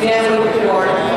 Unanimous report.